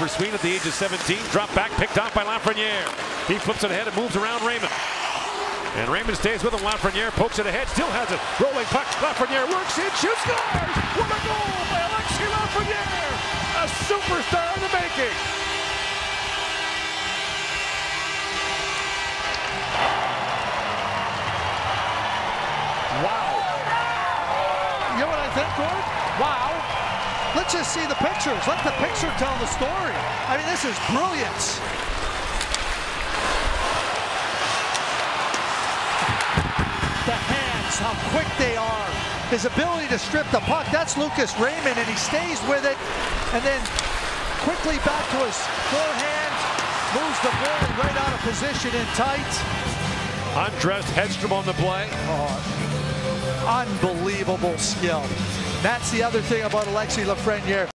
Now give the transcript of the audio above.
for Sweden at the age of 17. Dropped back, picked off by Lafreniere. He flips it ahead and moves around Raymond. And Raymond stays with him. Lafreniere pokes it ahead, still has it. Rolling puck. Lafreniere works in, shoots, scores! What a goal by Alexis Lafreniere! A superstar in the making. Wow. You know what I think, Gord? Wow. Let's just see the pictures. Let the picture tell the story. I mean, this is brilliance. The hands, how quick they are. His ability to strip the puck, that's Lucas Raymond, and he stays with it. And then quickly back to his forehand, moves the goalie right out of position in tight. Undressed Hedstrom on the play. Oh, unbelievable skill. That's the other thing about Alexi Lafreniere.